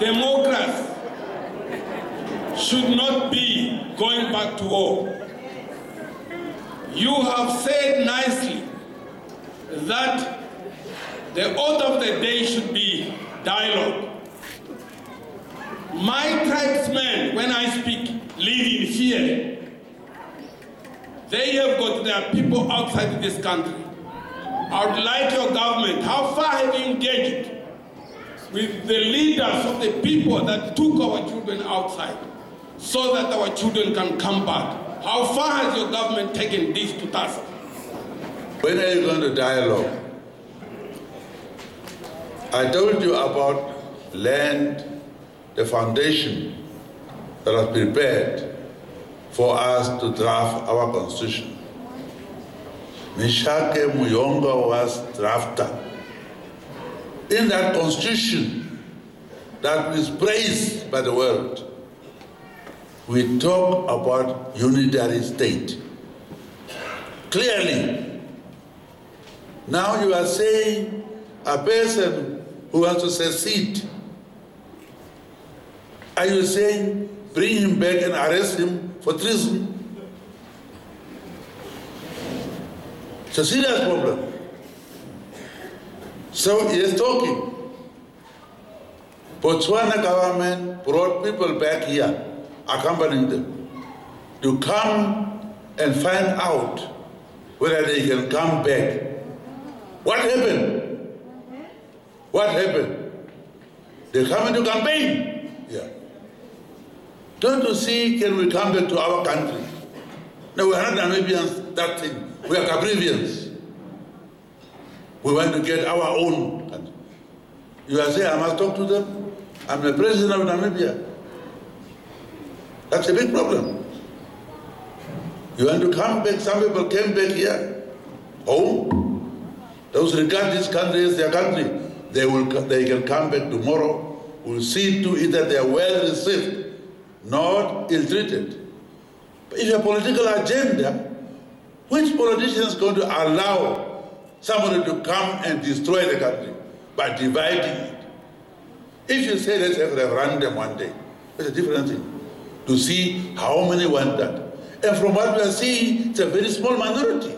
democracy should not be going back to war. You have said nicely that the order of the day should be dialogue. My tribesmen, when I speak, live in fear. They have got their people outside this country. I would like your government, how far have you engaged with the leaders of the people that took our children outside so that our children can come back? How far has your government taken this to task? When are you going to dialogue? I told you about land, the foundation that was prepared for us to draft our constitution. Mishake Muyongo was drafter. In that constitution that is praised by the world, we talk about unitary state. Clearly, now you are saying a person who wants to secede, are you saying bring him back and arrest him for treason? It's a serious problem. So he is talking. Botswana government brought people back here, accompanying them, to come and find out whether they can come back. What happened? What happened? They come into campaign. Yeah. Don't you see, can we come back to our country? No, we are not Namibians, that thing. We are Caprivians. We want to get our own country. You are saying, I must talk to them? I'm the president of Namibia. That's a big problem. You want to come back, some people came back here, home. Those regard this country as their country. They, will, they can come back tomorrow. We'll see to it that they are well received, not ill-treated. But if your political agenda, which politician is going to allow somebody to come and destroy the country by dividing it? If you say let's have a referendum one day, it's a different thing. To see how many want that. And from what we are seeing, it's a very small minority.